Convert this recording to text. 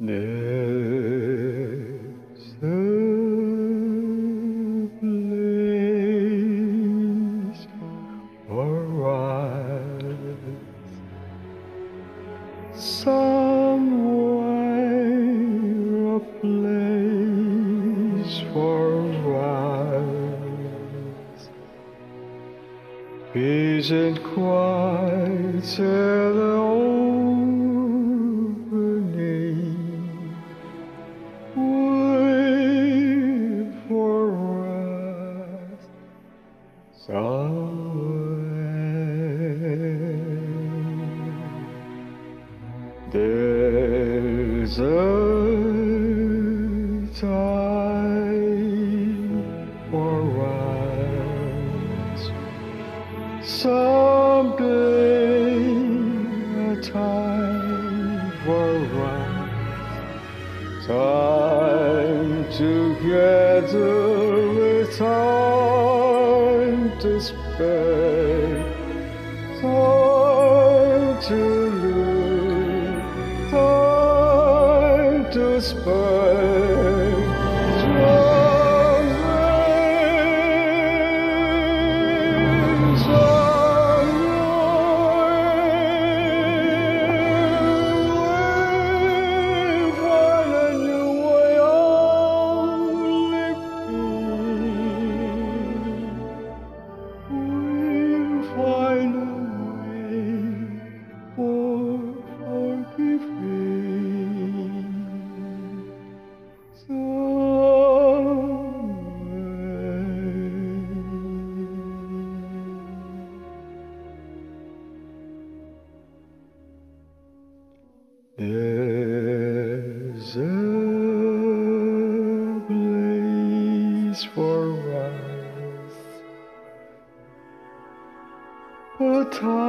There's a place for us. Somewhere a place for us. Quiet the opening Us someday, a time for us, time together with time to spend, time to time place for us, a time